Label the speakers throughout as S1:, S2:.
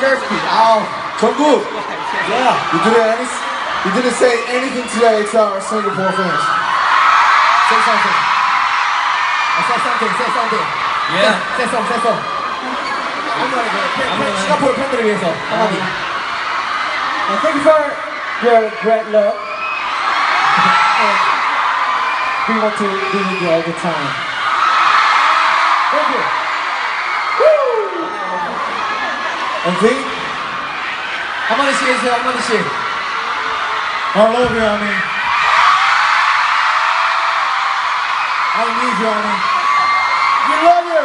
S1: thirsty. Oh,
S2: 정국,
S1: yeah.
S2: you didn't, any, you didn't say anything today to our Singapore fans.
S1: Say something. Uh, say something. Say something.
S3: Yeah.
S1: Say some. Say some. 아무거나 그 팬- 팬- 싱가포르 팬들을 위해서 한마디.
S4: Uh, thank you for your great love. and we want to be with you all the time. Thank you.
S2: And Pete,
S1: 한마디씩 해주세요. 한 마디씩.
S2: I love you, honey. I need you, honey. We love you.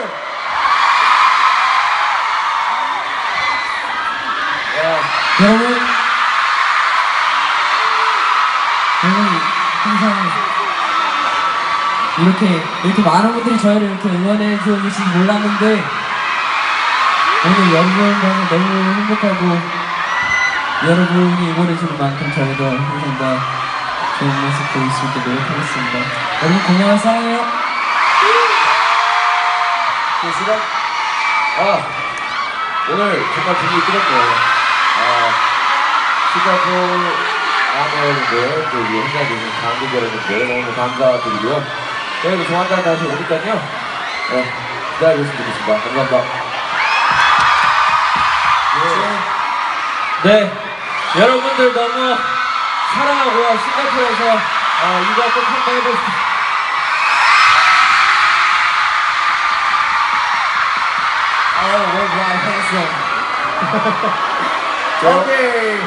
S4: 여러분, 여러분 항상 이렇게 이렇게 많은 분들이 저희를 이렇게 응원해 주실지 몰랐는데 오늘 여러분과 너무 행복하고 여러분이 응원해 주는 만큼 저희도 항상 더 좋은 모습 보일 수 있게 노력하겠습니다. 여러분 고마워요, 사랑해요.
S3: 그 시간? 아, 오늘 정말 분위기 뜨겁네요. 아, 싱가포르 아내분들, 또 우리 행사 계신 관객 여러분들 너무 감사드리고요. 저희도 조만간 다시 오니까요. 네, 기다려주시면 좋겠습니다. 감사합니다. 네, 여러분들 너무 사랑하고요. 싱가포르에서 어, 이거 꼭 한번 해보시죠.
S1: Oh, worldwide handsome. okay.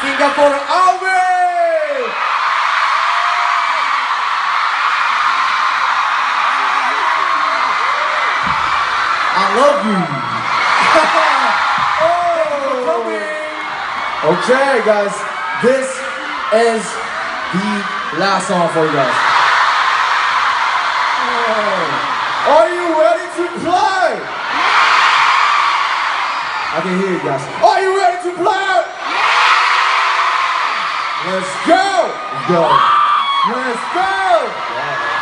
S1: Singapore away! I love you.
S2: Oh. Okay, guys, this is the last song for you guys. Oh. Are you ready to play? I can hear you guys. Are you ready to play? Let's go. Let's go. Let's go.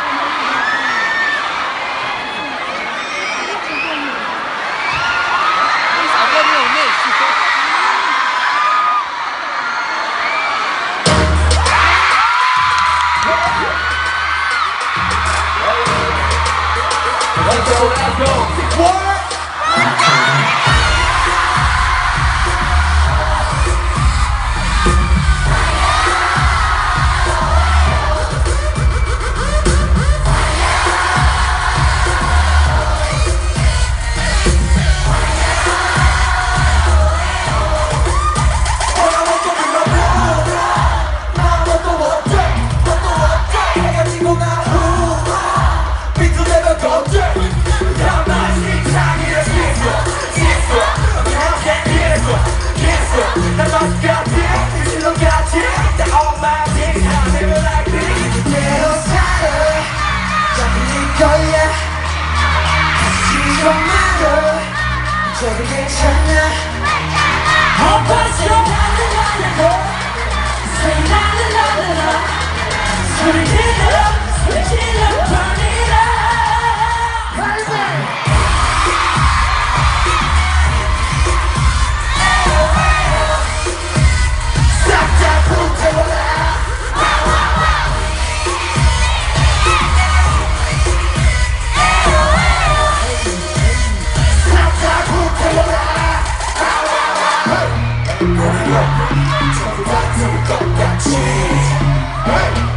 S3: Hey!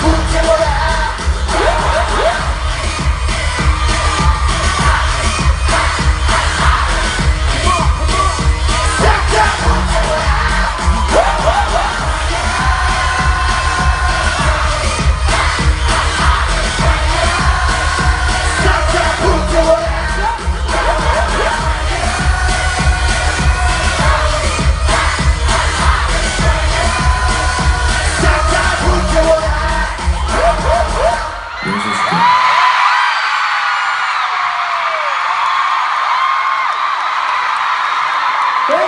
S5: 국제보다